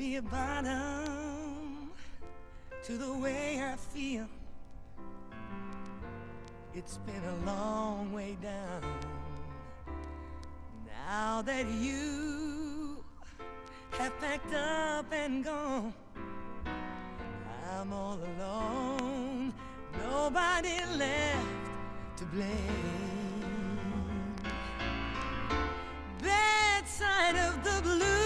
be a bottom to the way I feel. It's been a long way down. Now that you have packed up and gone, I'm all alone. Nobody left to blame. Bad side of the blues.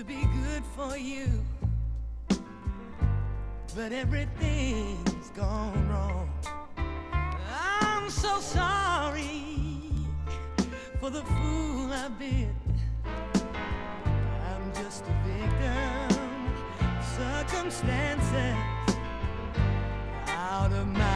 To be good for you, but everything's gone wrong. I'm so sorry for the fool I've been. I'm just a victim circumstances out of my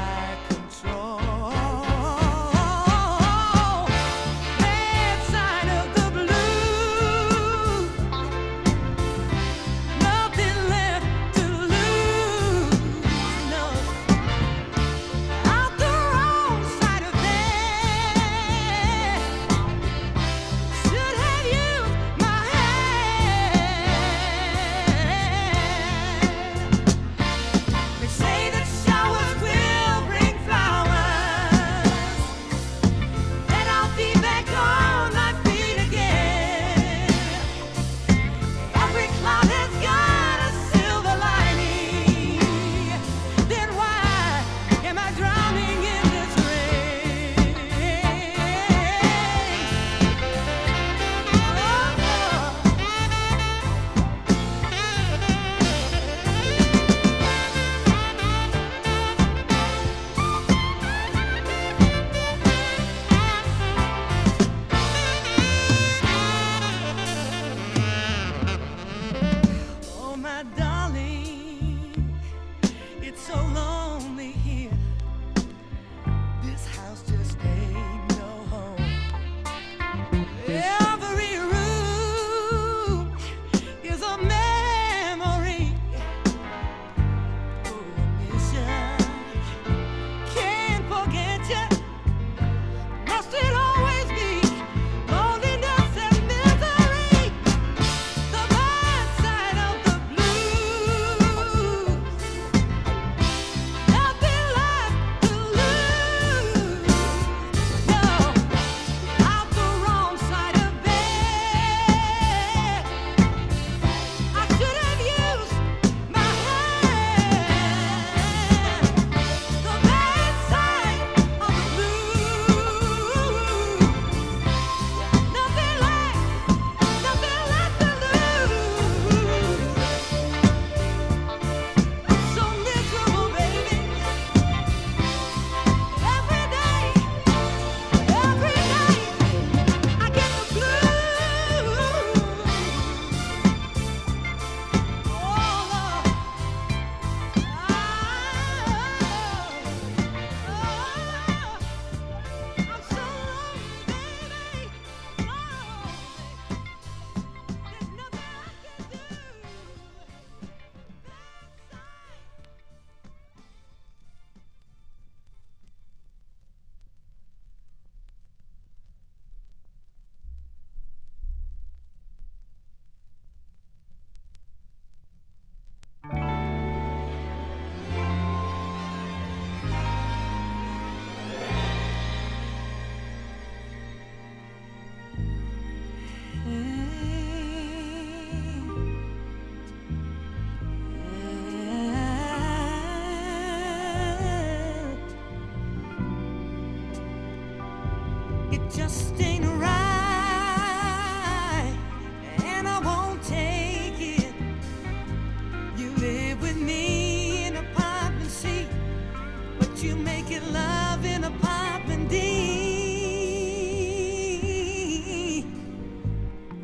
you make it love in apartment D.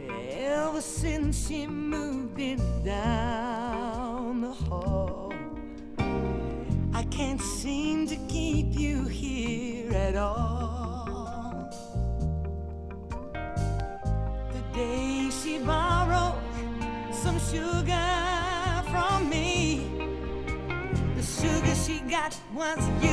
Ever since she moved in down the hall, I can't seem to keep you here at all. The day she borrowed some sugar from me, The sugar she got was you.